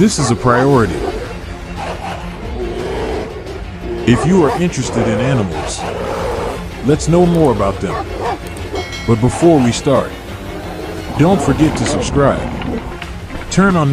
This is a priority. If you are interested in animals, let's know more about them. But before we start, don't forget to subscribe. Turn on